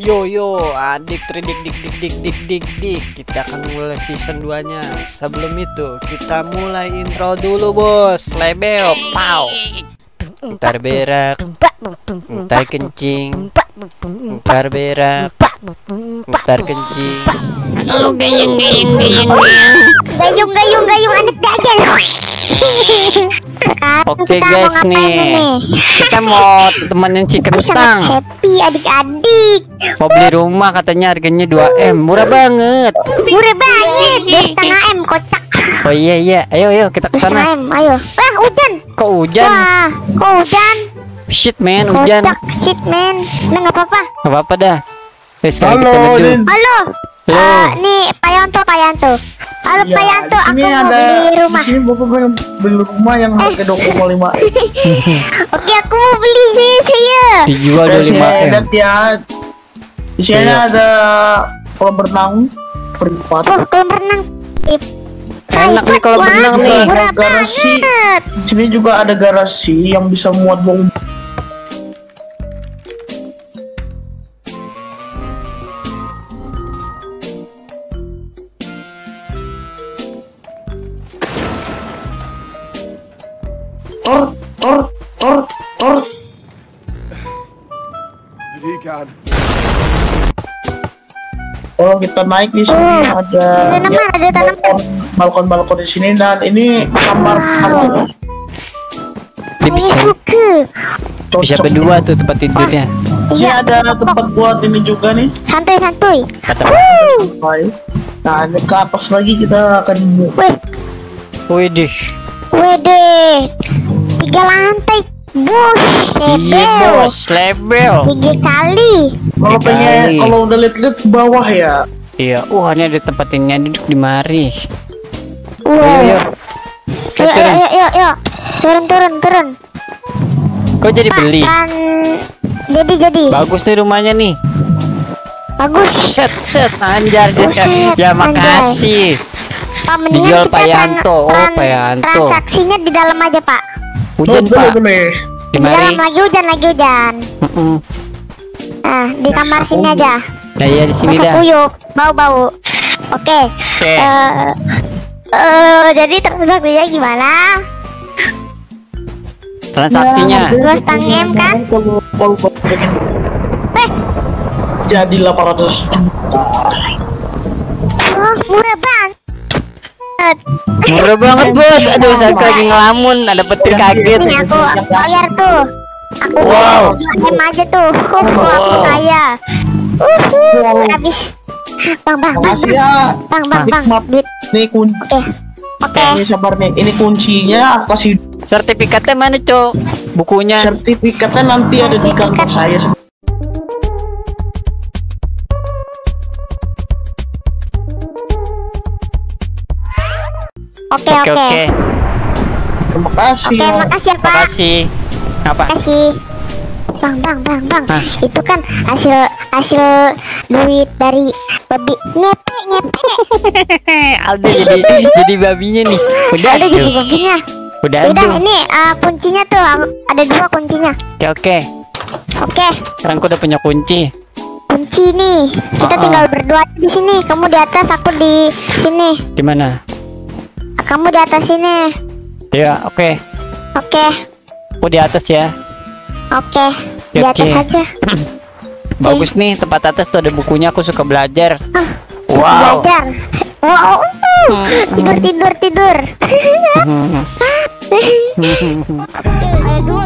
Yo yo, adik tridik dik dik dik dik dik dik. Kita akan mulai season 2 nya. Sebelum itu, kita mulai intro dulu, Bos. Lebeo, pau. Ntar berak, ntar kencing, ntar berak, ntar kencing. Lu gayung gayung gayung gayung. Gayung gayung gayung anak dajal. Oke Kita mau guys nih, kita mau temenin si kentang. happy adik-adik. Mau beli rumah katanya harganya 2 m, murah banget. Murah banget. Dua setengah m kocak. Oh iya iya, ayo ayo kita ke Dua setengah sana. m. Ayo. Wah hujan. Kok hujan? Wah kok hujan. Shit man, hujan. Kocak shit man. Nah nggak apa-apa. Gak apa-apa dah. Terus kita Halo. Din. Halo. Halo. Eh, nih Payanto Payanto. Halo Ya, Payanto, di aku mau ada beli rumah. Di sini bapak pengen beli rumah yang harga 2,5 Oke, aku mau beli sih saya. Dijual Dan 25 m. ada ya. Di sini Iya. ada kolam renang privat. Oh, kolam renang. Eh, Enak nih kolam renang nih. Murah Garasi. Di sini juga ada garasi yang bisa muat bong. Tor, tor, tor. Kalau kita naik di sini Oh, ada tanaman, ya, ada balkon, balkon balkon di sini dan ini kamar kamar Dia bisa suka. bisa cocok. berdua tuh tempat tidurnya. Di sini Iya, ada tempat buat ini juga nih. santuy santuy. Kata Baik. Nah, ini ke atas lagi kita akan Wih, Widih. wede. Tiga lantai. Bus, Iya bos, lebel. Tiga kali. kalau pengen kalau udah lihat-lihat ke bawah ya. Iya, wah ini ada tempat ini duduk di mari. Ayo, Wow. ayo. Yuk, Ayo, yuk, turun. Turun, turun, turun. Kok jadi Pak, beli? kan jadi jadi Bagus nih rumahnya nih. bagus. Set set anjar Oh, set, Ya makasih. Pak, mendingan Dijual kita Payanto. Oh, Payanto. Transaksinya di dalam aja, Pak. Hujan Oh, boleh, pak. boleh. Di Di dalam mari. lagi hujan, lagi hujan. Mm-mm. Ah, di kamar sini aja. Nah iya di sini dah. kuyup, bau-bau. Oke. Oke. Eh, eh, jadi transaksinya gimana? Transaksinya. Dua setengah M kan? Eh, jadi 800 juta. oh, murah banget. Murah banget bos. Aduh saya lagi ngelamun. Ada petir kaget. Nih aku bayar tuh. Aku Wow. M aja tuh. Uh, aku kaya. Uh, habis. Bang, bang, bang, Makasih ya. bang, bang, bang, Nikmat. duit. Nih kunci. Oke, oke. Ini sabar nih. Ini kuncinya aku kasih Sertifikatnya mana cok? Bukunya. sertifikatnya nanti ada di kantor saya. Oke, Oke oke. oke. Terima kasih. Oke, makasih ya, Pak. Makasih. Apa? Makasih. Bang, bang, bang, bang. Hah? Itu kan hasil hasil duit dari babi ngepe, ngepe. Aldo jadi jadi babinya nih. Udah. Ada jadi babinya. Udah Udah, aduh. ini uh, kuncinya tuh ada dua kuncinya. Oke oke. Oke, Sekarang aku udah punya kunci. kunci nih. Kita Ah, tinggal berdua di sini. Kamu di atas, aku di sini. Di mana? Kamu di atas sini. Ya oke. Oke, Aku di atas ya. oke. Di Ya, atas aja. Bagus nih tempat atas tuh ada bukunya. Aku suka belajar. Ah, Wow. Belajar. Wow. Tidur, tidur, tidur. Hmm. Ada dua?